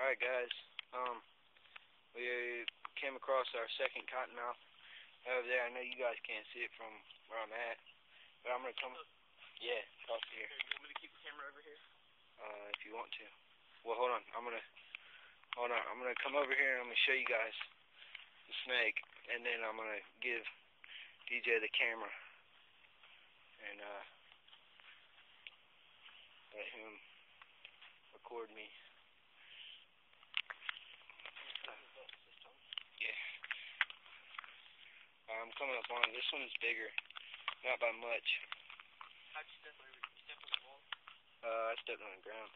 Alright guys, um, we came across our second cottonmouth over there. I know you guys can't see it from where I'm at, but I'm gonna come, yeah, across here, Here, you want me to keep the camera over here? uh, if you want to. Well, hold on, I'm gonna, hold on, I'm gonna come over here and I'm gonna show you guys the snake, and then I'm gonna give DJ the camera, and, uh, let him record me. Yeah. I'm coming up on. This one's bigger. Not by much. How'd you step over? You step on the wall? Uh, I stepped on the ground.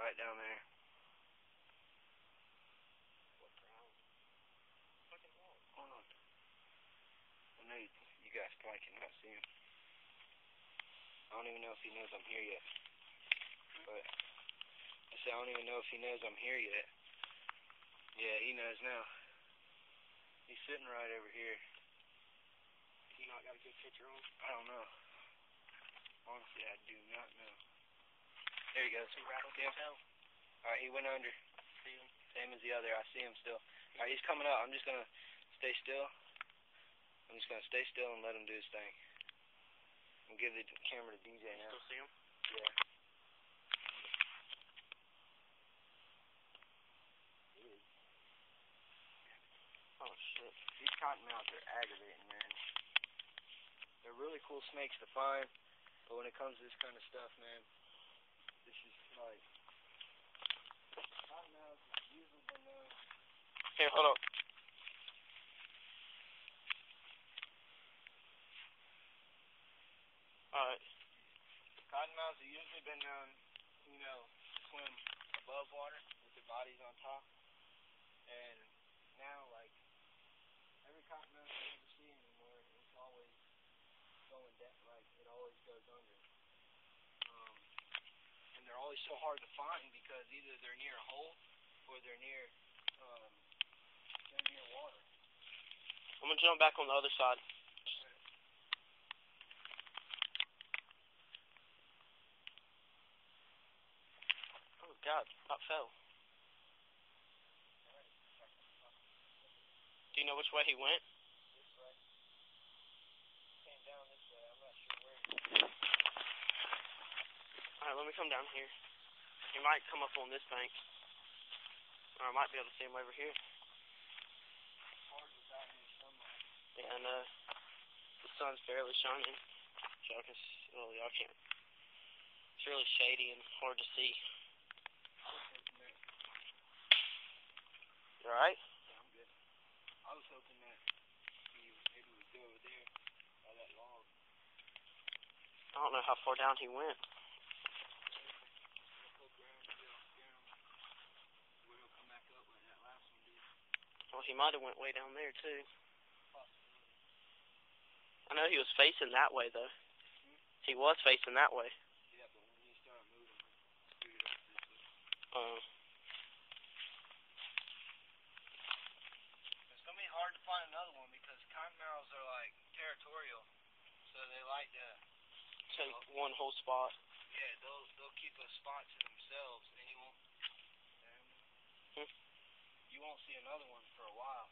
Right down there. What ground? Fucking wall. Hold on. I know you, you guys probably cannot see him. I don't even know if he knows I'm here yet. But, I said I don't even know if he knows I'm here yet. Yeah, he knows now. He's sitting right over here. You not got a good picture on? I don't know. Honestly, I do not know. There he goes. He rattled Yeah. his. Alright, he went under. See him? Same as the other. I see him still. Alright, he's coming up. I'm just gonna stay still. I'm just gonna stay still and let him do his thing. I'm give the camera to DJ now. Still see him? Yeah. Oh shit. These cottonmouths are aggravating, man. They're really cool snakes to find, but when it comes to this kind of stuff, man, this is like cottonmouths is usually been known. Hold on. Alright. Cottonmouths have usually been known, you know, to swim above water with their bodies on top. And now, like, every cottonmouth you ever see anymore, it's always down, like, it always goes under. Um, and they're always so hard to find because either they're near a hole or they're near, um, they're near water. I'm gonna jump back on the other side. Oh god, that fell. Do you know which way he went? This way. Came down this way. I'm not sure where. Alright, let me come down here. He might come up on this bank. Or I might be able to see him over here. Hard without any sunlight. Yeah, and uh, the sun's barely shining. Y'all can, well, y'all can't. It's really shady and hard to see. You alright? Yeah, I'm good. I was hoping that he maybe would go over there by that log. I don't know how far down he went. Poke around, get off the ground. Where he'll come back up like that last one did. Well, he might have went way down there too. I know he was facing that way though. He was facing that way. Yeah, but when he started moving, I figured out this was. Uh, It's gonna be hard to find another one because cottonmouths are like territorial, so they like to. take one whole spot. Yeah, they'll they'll keep a spot to themselves, and you won't. And Hmm. you won't see another one for a while.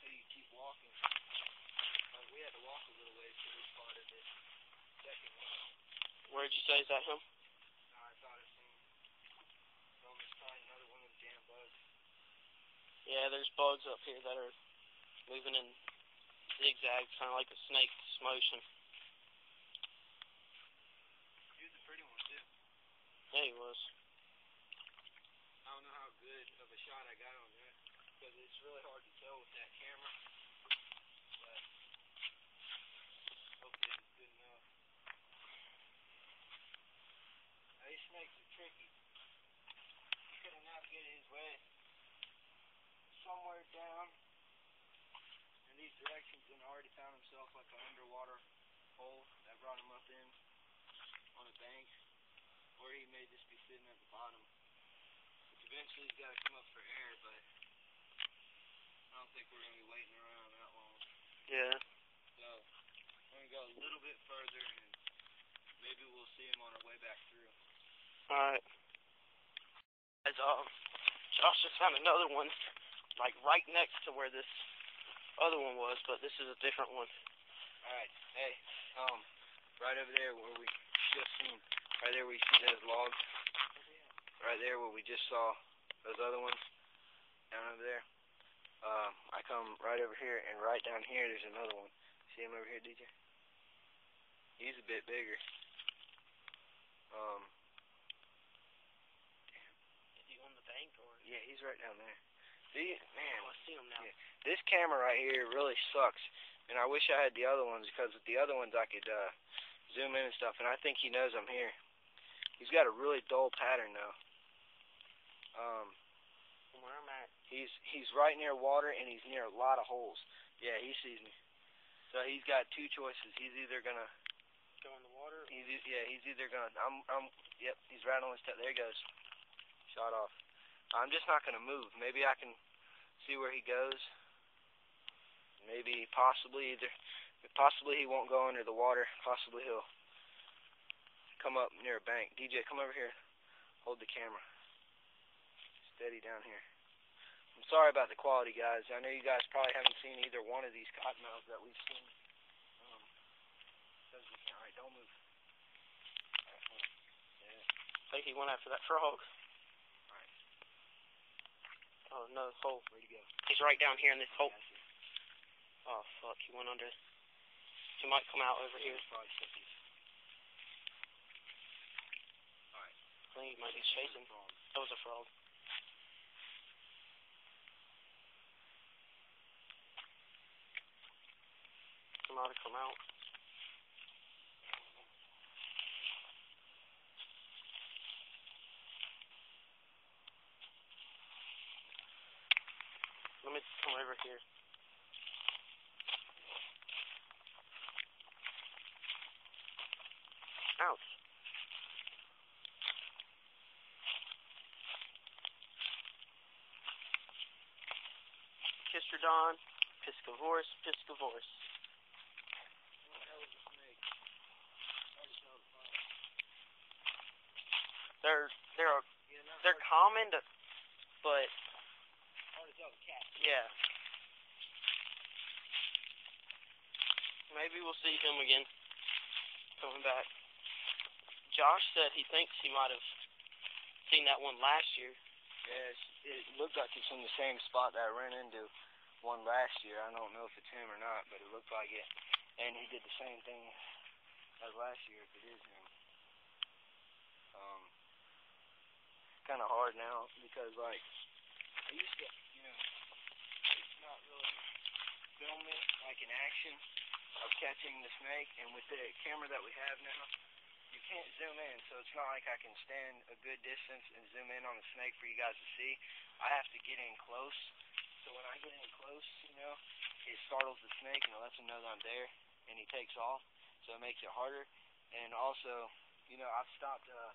So you keep walking. Like we had to walk a little ways till we spotted this second one. Where'd you say is that him? No, I thought it from it's probably another one of the damn bugs. Yeah, there's bugs up here that are moving in zigzags, kind of like a snake's motion. He was a pretty one too. Yeah, he was. I don't know how good of a shot I got on that because it's really hard to tell with that camera. But hopefully it's good enough. Now, these snakes are tricky. He could have navigated his way somewhere down in these directions and already found himself like an underwater hole that brought him up in on a bank, or he may just be sitting at the bottom. Which eventually he's got to come up for air, but don't think we're gonna be waiting around that long. Yeah. So we're gonna go a little bit further, and maybe we'll see him on our way back through. Alright. Guys, um, Josh just found another one, like right next to where this other one was, but this is a different one. Alright, hey, um, right over there where we just seen, right there where you see those logs, right there where we just saw those other ones, down over there, uh, I come right over here, and right down here there's another one. See him over here, DJ? He's a bit bigger. Um, Is he on the bank or? yeah, he's right down there. See, man, Oh, I see him now. Yeah. this camera right here really sucks, and I wish I had the other ones because with the other ones I could uh, zoom in and stuff, and I think he knows I'm here. He's got a really dull pattern though. Um, From where I'm at. He's he's right near water and he's near a lot of holes. Yeah, he sees me. So he's got two choices. He's either gonna Go in the water. he's e- yeah he's either gonna I'm I'm yep he's right on his step. There he goes. Shot off. I'm just not gonna move. Maybe I can see where he goes. Maybe possibly either possibly he won't go under the water. Possibly he'll come up near a bank. DJ, come over here. Hold the camera. Steady down here. Sorry about the quality, guys. I know you guys probably haven't seen either one of these cottonmouths that we've seen. Um, because we can't. All right, don't move. All right, hold on. Yeah. I think he went after that frog. Alright. Oh no, hole. Where'd he go? He's right down here in this hole. Oh fuck, he went under. He might come out over here. He's probably stickies. I think he might be chasing. That was a frog. Come out. Let me come over here. Ouch. Kistrodon, Piscivorus, Piscivorus. What the hell is a snake? Hard to tell apart. They're they're Yeah, they're common, to, but hard to tell the cat. yeah. Maybe we'll see him again coming back. Josh said he thinks he might have seen that one last year. Yeah, it's, it looked like it's in the same spot that I ran into one last year. I don't know if it's him or not, but it looked like it. And he did the same thing as last year if it is him. Um, kind of hard now because like I used to, you know, not really film it like in action of catching the snake, and with the camera that we have now, you can't zoom in, so it's not like I can stand a good distance and zoom in on the snake for you guys to see. I have to get in close. So when I get in close, you know, it startles the snake and it lets him know that I'm there, and he takes off. So it makes it harder. And also, you know, I've stopped. Uh,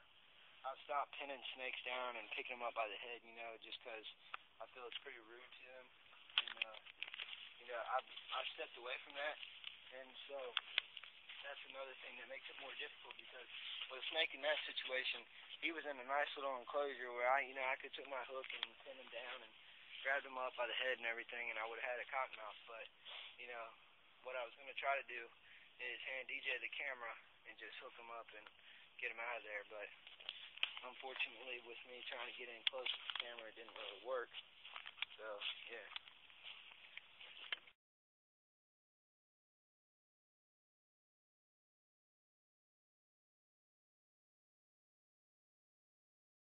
I've stopped pinning snakes down and picking them up by the head, you know, just 'cause I feel it's pretty rude to them. And uh, you know, I've I've stepped away from that, and so that's another thing that makes it more difficult because with a snake in that situation, he was in a nice little enclosure where I, you know, I could took my hook and pin him down and grabbed him up by the head and everything, and I would have had a cottonmouth. But you know, what I was going to try to do is hand DJ the camera and just hook him up and get him out of there. But unfortunately, with me trying to get in close to the camera, it didn't really work. So yeah.